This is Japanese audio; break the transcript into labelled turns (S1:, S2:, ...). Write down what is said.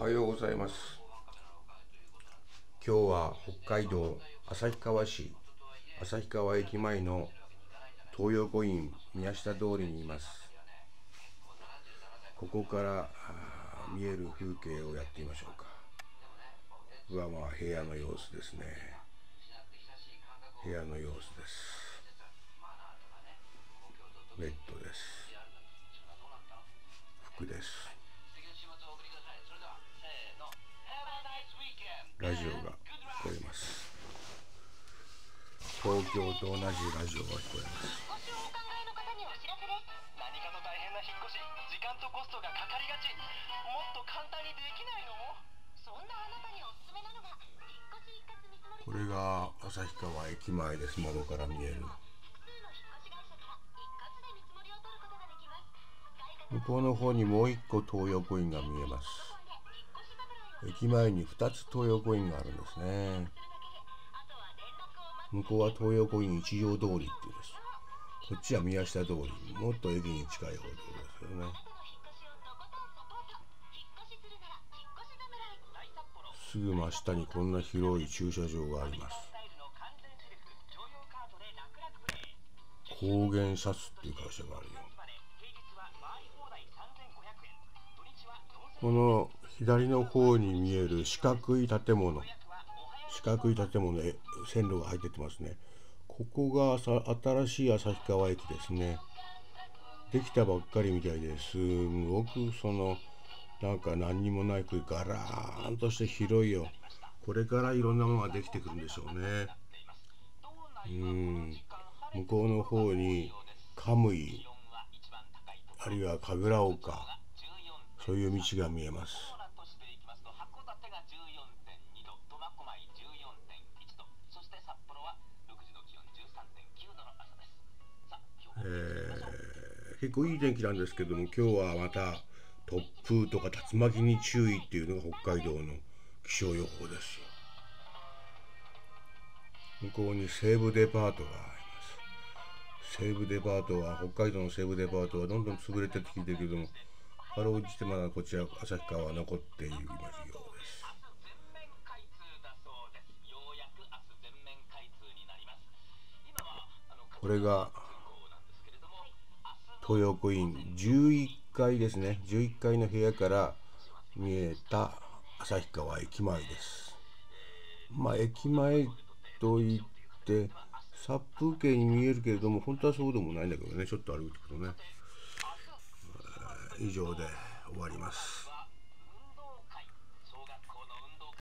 S1: おはようございます。今日は北海道旭川市旭川駅前の東洋コイン宮下通りにいます。ここから見える風景をやってみましょうか。はまあ部屋の様子ですね。部屋の様子です。ベッドです。服です。ラジオが聞こえます。東京と同じラジオが聞こえます。これが旭川駅前です。窓から見える。向こうの方にもう一個東洋コインが見えます。駅前に2つ東洋コインがあるんですね。向こうは東洋コイン一条通りっていうです。こっちは宮下通りもっと駅に近い方とですよね。
S2: す
S1: ぐ真下にこんな広い駐車場があります。高原シャツっていう会社があるよ。この左の方に見える四角い建物。四角い建物へ線路が入ってってますね。ここが新しい旭川駅ですね。できたばっかりみたいです。ごくそのなんか何にもないくガラーンとして広いよ。これからいろんなものができてくるんでしょうね。うん。向こうの方にカムイあるいは神楽岡そういう道が見えます。結構いい天気なんですけども今日はまた突風とか竜巻に注意っていうのが北海道の気象予報です。よ向こうに西武デパートがあります。西武デパートは北海道の西武デパートはどんどん潰れてって聞いてるけどもかろうじてまだこちら旭川は残っていますようです。
S2: ようやく明日全面開通になります今はあの
S1: これが東洋コイン。11階ですね。11階の部屋から見えた旭川駅前です。まあ駅前といって殺風景に見えるけれども本当はそうでもないんだけどね。ちょっと歩いてくとね。えー以上で終わります。